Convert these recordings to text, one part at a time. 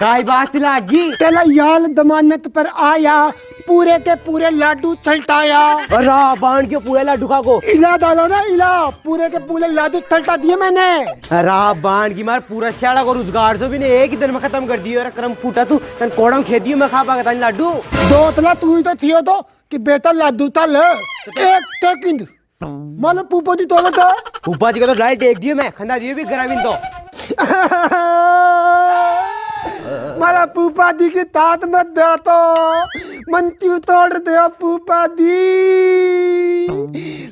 काय बात लागी? तेला याल दमानत पर आया पूरे के पूरे लाडू छलटाया। अरे बाण के पूरे लड्डू खा को इला डाला ना इला पूरे के पूरे लाडू छलटा दिए मैंने। अरे बाण की मार पूरा शाड़ा को रोज़गार जो भी ने एक ही दिन में खत्म कर दियो अरे क्रम फूटा तू तन कोड़म खेती में खा पागा तन लड्डू दोतला तू ही तो थियो तो कि बेटा लाडू था ले एक सेकंड मालूम पूपो दी तोला था ऊपा जी का तो लाइट देख दियो मैं खंदा दियो भी ग्रामीण तो। मारा पूपा दी की तात मत दे तो मन क्यों तोड़ दे पूपा दी।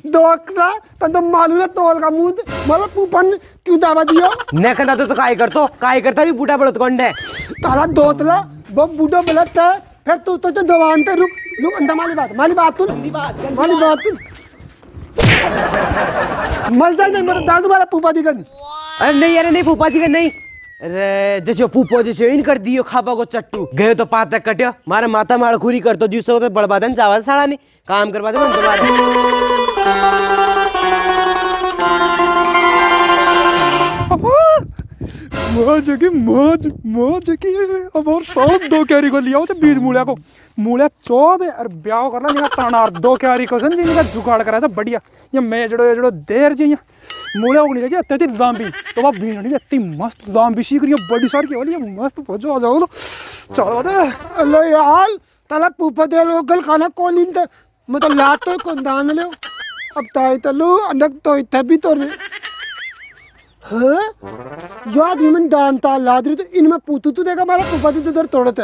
दोकला तन तो मालूम है तोल का मुँह। मारा पूपन क्यों दावा दियो? ने खंदा तो, तो काय करतो? काय करता? भी बूढ़ा बड़त कोंडे तारा दोतला वो बूढ़ो गलत है। फिर तू तो, तो जवान थे रुक रुक अंधा माली बात माली बात तू। माली बात तू। मल जाए नहीं मेरा दादू वाला पूपा दी गन अरे नहीं अरे नहीं फूफा जी का नहीं। अरे जैसे फूफो जैसे इन कर दियो खापा को चट्टू गए तो पातक कट्यो मारे माता माड़ खुरी कर तो जिससे तो बड़बा देन चावल साड़ा नहीं काम करवा दे मन तुम्हारे मौज की मौज मौज की अब और सब दो कैरी को लिया हो बीज मूलिया को मूलिया चौब और ब्याह करना जिनका तनार दो कैरी को सन जिनका जुगाड़ करा था बढ़िया ये मेजड़ो एजड़ो देर जी मूलिया उगनी चाहिए अत्यधिक लंबी। तो वह बीननी इतनी मस्त लंबी सीख रही है बड़ी सारी वाली मस्त भजो आ जाओ चलो बता अल्लाह यार, ताला पूपा दे लो, गल खाना कोलिन ते? मैं तो लात तो को दान ले? अब ताई तलु अनक तो इथे भी तो रे। हाँ? याद भी मन दान ता लाद रही तो इनमें पूतू तू देगा, मारा पूपा तो दर तोड़ते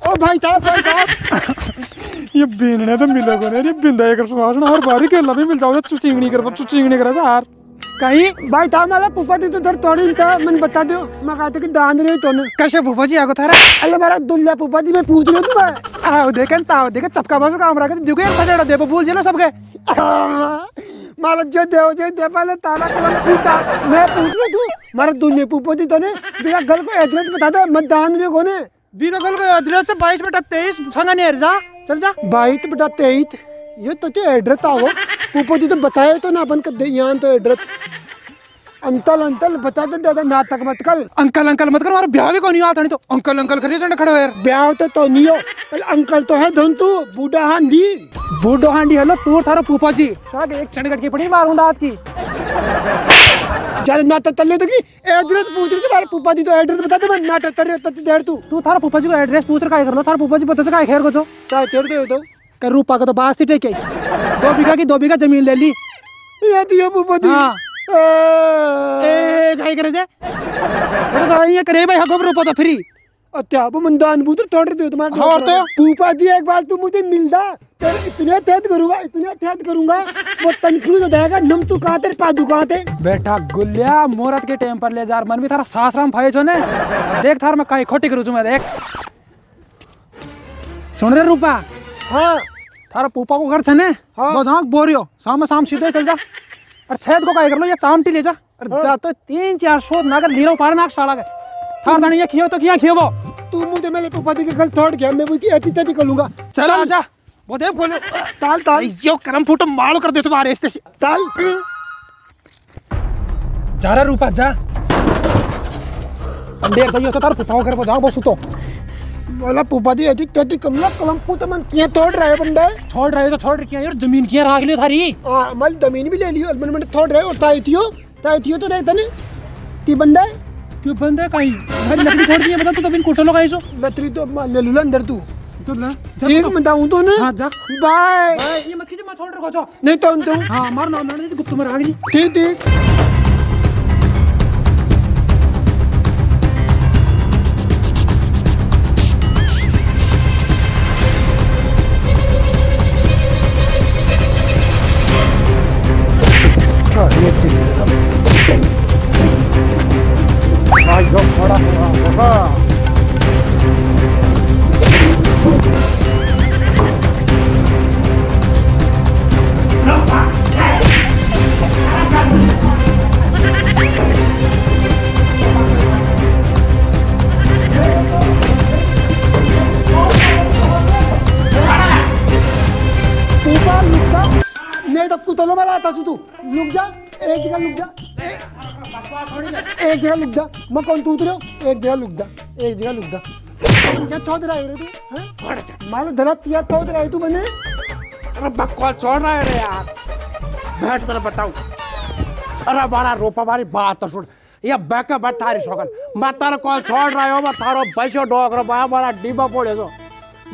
ओ भाई साहब भाई साहब। ये बीनने तो मिले को नहीं ये बिंदा एक सुहासन हर बारी केला भी मिलता है चुचिंगनी कर चुचिंगनी करा था यार कहीं भाई साहब मारा पूपा दी तो दर तोड़ी था मन बता दो मैं कहते कि दान रहे तो ने। कैसे फूफा जी आगो थारा? अल्लाह मारा दुल्ला पूपा दी मैं पूछ रहा हूँ तुम्हें। आओ देखें ताओ देखे चपका बासु काम रखे दुगे खजेड़ा दे बोल जेलो सबके। मारा जो देव जो दे पाले ताला कलम पूता मैं पूछ रही तू मारा दुनिया पूपो दी तो ने बिना घर को एड्रेस बता दे मत दान रे कोने बीगा कल को दिला से 22 बेटा 23 संगा नहीं जा। चल जा। बाईत बटा तेईत। ये तो ते एड्रेस आओ पूपो दी तो बताए तो ना अपन कर यहाँ तो एड्रेस। अंतल अंतल बता दे दादा नाटक मत कल। अंकल अंकल मत कर हमारा ब्याह भी कोनी आता नहीं तो अंकल अंकल करिए चंड खड़े हो यार। ब्याह तो तो नहीं हो पर अंकल तो है धन तू बूढ़ा हांडी। बूढ़ो हांडी हेलो तू थारा फूफा जी। साग एक चंड कट के पड़ी मारूँगा आज की ना तल्ले तो की एड्रेस पूछ रही तुम्हारे पूपा दी तो एड्रेस बता दे मैं ना कर रही तत्ती देर तू। तू थारा फूफा जी को एड्रेस पूछ रखा काय कर लो। थारा फूफा जी बता से काय खैर को तो? चाहे तेरे दे तो? कर रूपा का तो बास थी टेके। दो बीघा की दो बीघा ज़मीन ले ली। ये दियो पूपा दी। हाँ। ए, ए काय करे जे? अरे भाई ये करे भाई हको रूपा तो फ्री। अत्या वो मंदान बूतर तोड़ दे तुम्हारे हाँ, तो? पूपा दी एक बार तू मुझे मिलदा तेरे इतने तेज करूँगा इतने तेज करूँगा वो तनखी तो देगा नम तू कहाँ तेरे पादू कहाँ थे? बेटा गुलिया मोरत के टाइम पर ले जार मन में थारा सासराम फाये छो ने देख थार मैं काई खोटी करू मैं देख। सुन रे रूपा? हाँ। थारा पूपा को घर छे हाँ। वो बोरियो शाम शाम सीधे चल जा। और छेद को काई कर लो ये चामटी ले जा। और जा तो तीन चार शोध ना कर लीरो पार नाक साड़ा के। थार दानी ये खियो तो किया खियो वो? तू मुझे मेरे पूपा दी के गल तोड़ गया मैं वो की ऐसी तेज़ी करूँगा चल आ जा वो देख बोले ताल ताल। यो करम फूटो मालो कर दे तुम्हारे इस से ताल। जा रहा रूपा जा। अंधेर तो ये तो तार पुपाओ कर वो जाओ बसु तो बोला पूपा दी ऐसी तेज़ी करूँगा कलम पूत मन किया तोड़ रहे बंदे। छोड़ रहे तो छोड़ रही यार ज़मीन की राख लियो थारी। हाँ मल ज़मीन भी ले लियो मन मन तोड़ रहे और ताई थियो ताई थियो तो नहीं ती बंदे क्यों बंद है? कहीं? भाई लकड़ी छोड़ दी है बता तू तो बिन कोटलो का ऐसो लकड़ी तो ले लूला अंदर तू। तो ना एक मैं बताऊँ तो ना? हाँ जा। बाय। ये मत खींच मैं छोड़ रखो जो नहीं तो तो हाँ मार ना मैंने गुप्त मर आ गई। ठीक ठीक एक जगह लुक दा। मैं कौन तू उतरो एक जगह लुक दा। एक जगह लुक दा। क्या चौध रहा है रे तू? हैं? माल दलत या चौध रहा है तू बने अरे बकवास छोड़ रहा है रे यार। बैठ तेरे बताऊँ। अरे बड़ा रोपा मारी बात तो सुन। ये बैक बैठ थारी सकल मैं तारे कॉल छोड़ रहा हूँ मैं थारो पैसे डोक रहा बड़ा बड़ा डिब्बा पड़े तो।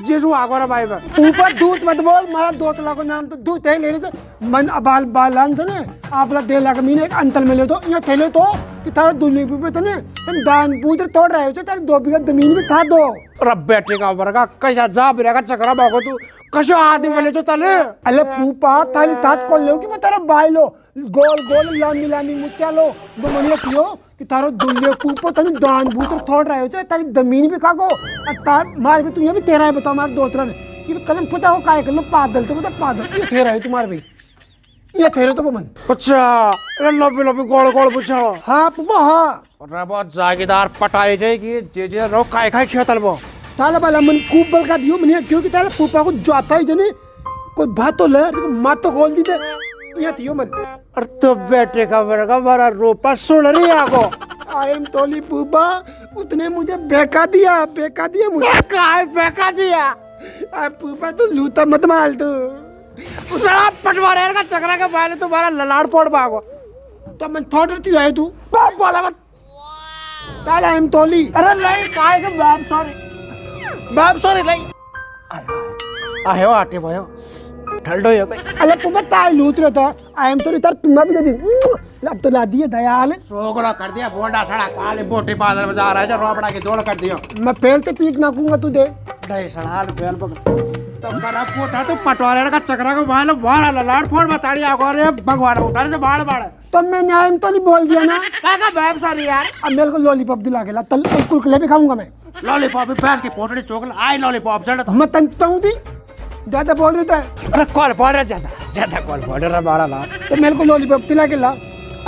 जिसु आगो रे भाई ऊपर दूध मत बोल मारा दो तला नाम तो। दूध है लेने तो। मन अबाल बालान से ने आपला दे लाख एक अंतल में ले तो ये थैले तो कि थारा दुल्ली पे तो ने तुम दान पूत्र तोड़ रहे हो तेरे दो बीघा ज़मीन भी था दो। अरे बेटे का वर्गा कैसा जा बिरेगा चक्रा भागो तू कशो आदमी मिले तो तले। अले पूपा ताली तात को लो कि मैं तेरा बाई लो गोल गोल लामी लामी मुत्या लो वो मनिया कियो कि तारो दुल्ले पूपो तने दान पूत्र तोड़ रहे हो तारी ज़मीन भी कागो और तार मार भी तू ये भी तेरा है बताओ मार दो तरह ने कि कलम पता हो काय कर लो पादल तो बता पादल ये तेरा है तुम्हारे भाई ये तेरे तो मन अच्छा ये लंबी लंबी गोल गोल पूछा। हाँ पूपा हाँ। अरे बहुत जागीदार पटाई जाएगी जे जे रो काय काय खेतल वो ताला बाला मन कूप बल का दियो मनिया क्यों कि ताला पूपा को जाता ही जने कोई बात तो ले मात तो खोल दी दे। ये थियो मन। अरे तो बेटे का वर्गा बड़ा रोपा सुन रही आगो। आई एम टोली पूपा उसने मुझे बेका दिया बेका दिया मुझे। काय फेंका दिया। आ पूपा तो लूटा मत माल तू। साला पटवारे का चक्रा के पहले तुम्हारा ललाड़ पोड़ भागो। तो मैं थोड़ा ती है तू। बाप बोला मत ताला आई एम टोली अरे नहीं काय के बाप सॉरी बाप सॉरी नहीं। आयो आटे भयो। ठंडो हो गई। अरे ताई लूट रहा था। आई एम टोली तार तुम्हें भी दे दी। अब तो ला दिए दयाल। सोगला कर दिया बोंडा सड़ा काले बोटी बादल में जा रहा है जो रोबड़ा की दौड़ कर दियो। मैं पहल ते पीट नाकूँगा तू दे। नहीं सड़ाल बेल पकड़। तो तो पटवारे का चक्रा को भालो बाड़ा ललाड़ फोड़ बताड़ी आगो रे भगवान उठा से बाड़ बाड़ तो बोल दिया ना। का का बाप सॉरी यार। अब मेरे को लॉलीपॉप दिला के ला तल कुलकुले भी खाऊँगा मैं। लॉलीपॉप भी बैठ के पोटड़ी चोकला आई लॉलीपॉप चढ़ मैं तंगता हूँ दी। ज़्यादा बोल रहा था अरे कॉल पड़ रहा ज़्यादा ज़्यादा कॉल पड़ रहा बारह ला तो मेरे को लॉलीपॉप दिला के ला।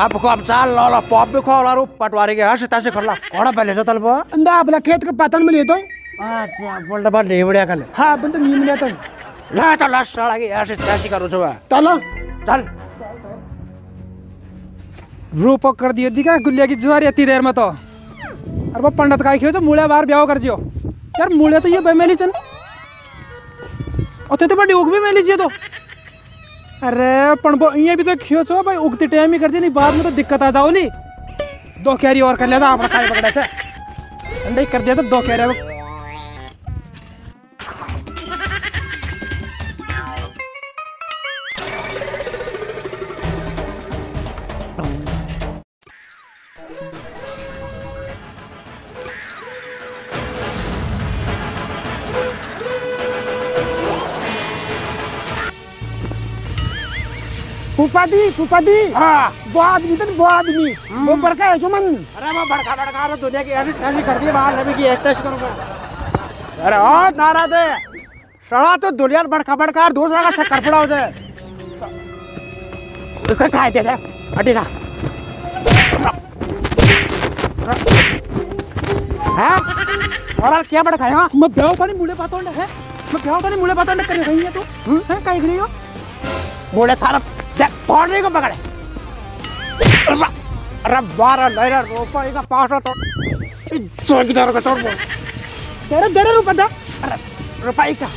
आपको अब चाल लॉलो पॉप भी खोला पटवारी के हंस तैसे कर ला। कौड़ा पहले से तल अंदा अपना खेत के पतन में ले तो। अच्छा। कर ले हाँ था ला तो लास्ट हंस करो ताला चल। कर दियो दिखा गुलिया की जुआरी इतनी देर में तो। अरे वो पंडित का खियो तो मूल्य बाहर ब्याह कर जियो। यार मूल्य तो ये बेमेली चन और ते तो बड़ी उग भी मेली जियो तो। अरे वो ये भी तो खियो छो भाई उगती टाइम ही कर दी नहीं बाद में तो दिक्कत आ जाओ ली। दो कैरी और कर लिया था पकड़ा था। अंडे कर दिया तो दो कैरी फूफा दी फूफा हाँ। वो आदमी तो वो आदमी। वो बड़का है जो मन। अरे मैं भड़का भड़का रहा दुनिया की ऐसी ऐसी कर दी बाहर नबी की ऐसे करूँगा। अरे ओ नारा दे सड़ा तो दुनिया में भड़का भड़का दूसरा का शक्कर पड़ा हो जाए इसका खाए जाए हटी ना। हैं? और क्या भड़काएगा मैं ब्याह पानी मूल्य पाता है? मैं ब्याह पानी मूल्य पाता कर रही है तू? हैं काहे हो? बोले थारा पौड़ने को पकड़े। अरे अरे बारह लहरा रोपा का पास तो चौकीदार का तोड़ बोल तेरे तेरे रुपए दा अरे रुपये का।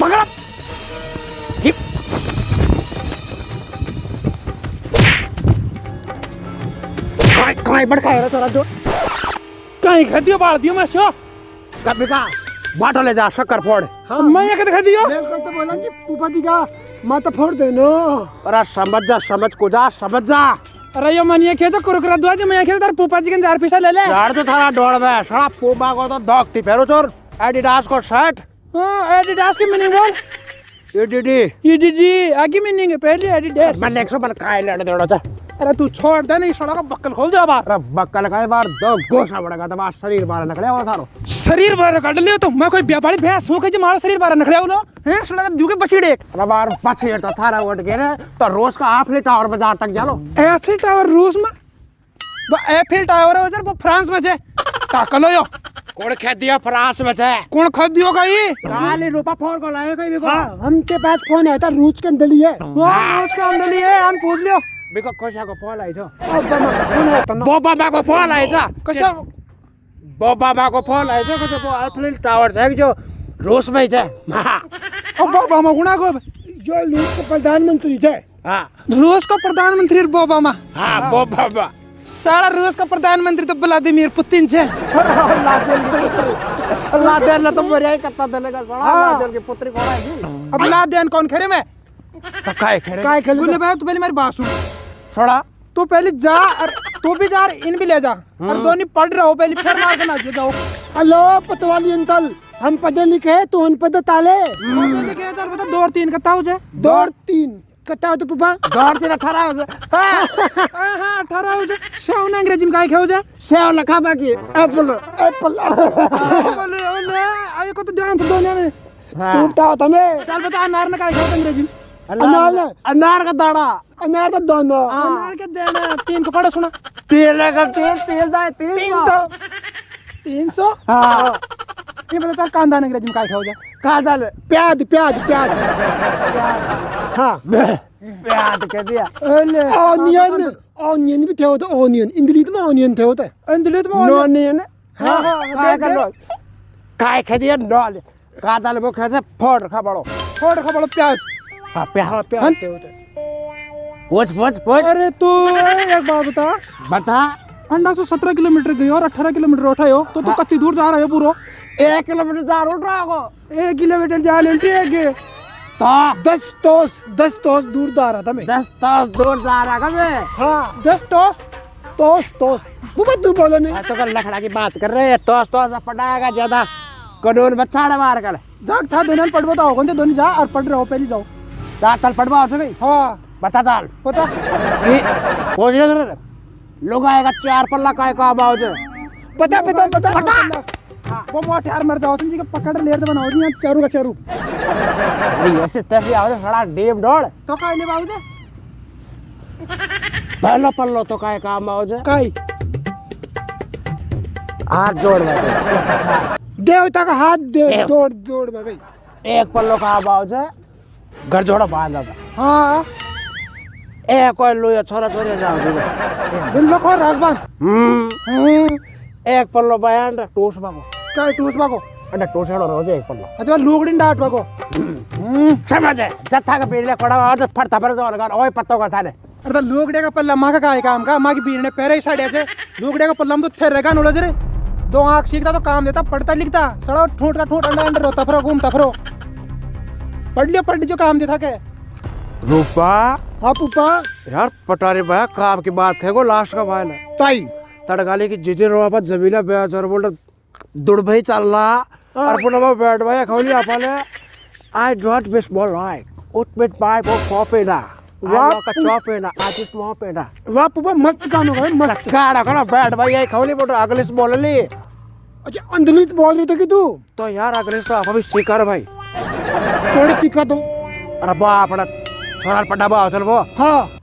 पकड़। भड़काए रे तोरा जो? कहीं खा दियो बाढ़ दियो मैं शो। कभी का बाटो ले जा शक्कर फोड़। हाँ। मैं ये दिखा दियो? तो बोला कि फूफा दी का माथा फोड़ देनो। अरे समझ जा समझ को जा समझ जा। अरे यो ये मनिया खेतो कुरकुरा दुआ जो मैं खेतो तार पुपा जी के जार पैसा ले ले। झाड़ तो थारा डोड़ में सड़ा पोबा को तो दौकती फेरो चोर। एडिडास को शर्ट हाँ एडिडास की मीनिंग बोल एडीडी ईडीडी आगे मीनिंग है पहले एडिडास मैं नेक्स्ट मन काय लड़ देड़ो था? अरे तू छोड़ दे नहीं सड़ा का बक्कल खोल दे बाहर। अरे बक्कल का बार दो गोसा बड़ेगा तो बार शरीर बाहर निकले हुआ थारो। शरीर बाहर काट लियो तो मैं कोई व्यापारी भैंस हूँ के जो मारा शरीर बाहर निकले हो हैं सड़ा का दू के बछड़े। अरे बार पछे तो थारा उठ के रे तो रोज का हाफ़ लीटर और बाज़ार तक जालो एफिल टावर रूस में? वो एफिल टावर है सर वो फ्रांस में छे ताकलो यो। कोण खेत दिया फ्रांस में छे कौन खरीदी होगा ये? काले रूपा फ़ोन को लाए कहीं भी हाँ। हमके पास फ़ोन आया था रूच के अंदर ही है। हाँ उसका अंदर ही है हम पूछ लियो। बिको कोशा को फ़ोन आई छो अब बाबा का फ़ोन आया था ना बो बाबा को फ़ोन आई छ कशा बो बाबा को फ़ोन आई छ कतो बो टावर छ कि जो रूस छ हाँ अब बाबा मा गुना को जो रूस के प्रधानमंत्री थे हाँ रूस का प्रधानमंत्री ओबामा हाँ बाबा सारा रूस का प्रधानमंत्री तो व्लादिमीर पुतिन छे लादेन तो मरिया कत्ता देलेगा सड़ा लादेन की पुत्री कौन है अब लादेन कौन खेरे में तो काय करे काय खेल गुल्ले भाई तू पहले मेरी बात सुन सड़ा तू पहले जा और तू भी जा और इन भी ले जा। और दोनों पढ़ रहे हो पहले फिर मार के ना जाओ। हेलो पतवाली अंकल हम पढ़े लिखे हैं तू अनपढ़ ताले। चल बता दो और तीन का हो जाए दो और तीन कता हो तो पापा। दौड़ तेरा खरा हो जा। हाँ अठारह हो जाए शाउन अंग्रेज़ी में काय खे हो सेव लखा बाकी एप्पल एप्पल। ओले को तो ध्यान दोनों में टूटता होता मैं चल बता अनार ने काय खे अंग्रेज़ी में? अनार अनार का दाना अनार का दोनों अनार के देना तीन को पढ़ो सुना तेल का तेल तेल दा तेल तीन तो तीन सौ हाँ ये बता चल कांदा अंग्रेज़ी में काय खे हो जाए कहा डाल प्याज प्याज प्याज हाँ प्याज कह दिया ऑनियन ऑनियन भी थे होते ऑनियन इंग्लिश में ऑनियन थे होते अंदर तो नो नहीं हाँ हाँ काय का कह दिया नॉल कहा डाल वो कैसे फोड़ रखा बड़ो थोड़ा खा बड़ो प्याज हाँ हाँ। होते अरे तू एक बात बता। बता। अंडा सौ सत्रह किलोमीटर गई और अठारह किलोमीटर उठायो तो तू कत्ती दूर जा रहा है पूरा? एक किलोमीटर जा उठ रहा हो। एक किलोमीटर जा लेंटी है तो दस तोस दस तोस दूर जा रहा था मैं। दस दस दूर जा रहा कभी हाँ दस टॉस तोस तोस बुबा तू बोलो नहीं। तो कल लखड़ा की बात कर रहे हैं। तोस तोस पटाएगा ज़्यादा। कानून बच्चा मार कर। जाग था दोनों पढ़ बताओ कौन से दोनों जा और पढ़ रहे हो पहले जाओ। जा कल पढ़वा हो भाई हाँ। बता चाल पता? पहुँच रहे लोग आएगा चार पल्ला का का बावज पता पता पता वो मोटे यार मर जाओ तुम जी का पकड़ ले तो बनाओ जी चारू का चारू। अरे ऐसे तैसे आओ थोड़ा डेम डोड़ तो काय ले बाबू पहला पल्लो तो काय काम बावज काय हाथ जोड़ बैठे देवता का हाथ दे। दौड़ दौड़ भाई। एक पल्लो का बावज घर जोड़ा बांधा था हाँ। ए कोई लोया छोरा छोरी जाओ दे बिन लोग और राजबान। हम्म। हाँ एक पल्लो बयान टोस बागो। काय टूस बाको अंडा टोस हेड़ो रोज एक पल्लो। अच्छा लुगड़िन डाट बाको समझ है। जत्था का पीले कोड़ा आज फटता पर जो लगा ओए पत्तो का थाने। अरे तो लुगड़े का पल्ला माँ का काय काम का? माँ की बीरने पैरे साड़े से लुगड़े का पल्ला हम तो थे रहेगा नोड़ा जरे दो आँख सीखता तो काम देता पढ़ता लिखता। सड़ा ठूट का ठूट अंडा अंडा रोता फिरो घूमता फिरो। पढ़ लियो पढ़ लियो काम देता के रूपा। हाँ पुपा। यार पटारे भाई काम की बात है को लास्ट का भाई ना? ताई। तड़काली की जिजे रोवा पर जमीला बेच और बोल दुड़ भाई चल रहा और पुनः बैठ भाई खौली आपने I don't miss ball like उठ मिट बाय वो कॉफ़ी ना। वाह, का ना आज इस पे ना। वाह पुपा मस्त गाना मस्त। बैठ भाई खौली बोल अगले से बोल ली अच्छा अंदलित बोल रही थी कि तू? तो यार अगले से आप अभी सीकर भाई। थोड़ी टिका तो अरे बाप रे छोरा पड्डा बा चल वो हाँ।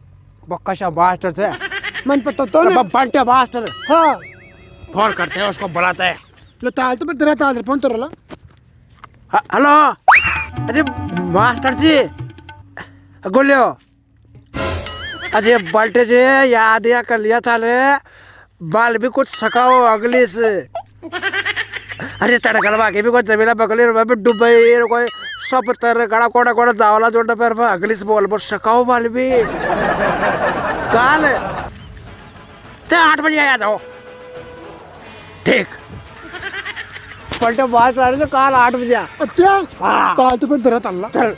बक्का मास्टर से। मन पता तो ना बंटे मास्टर। हाँ। फ़ोन करते हैं उसको बुलाते हैं। लो ताल तो मैं तेरा ताल फ़ोन तो रला। हेलो। अरे मास्टर जी बोलियो अजय बल्टे जी याद या कर लिया था ले बाल भी कुछ सकाओ अगली से। अरे तड़कलवा के भी कुछ जमीला बगली रे भी डुबई रे कोई सब तर गड़ा कोड़ा कोड़ा जावला जोड़ा पर अगली से बोल बोल सकाओ बाल भी काल ते आठ बजे आया जाओ ठीक. पलटे बात तो काल आठ बजे। ताल तो फिर तेरा ताल चल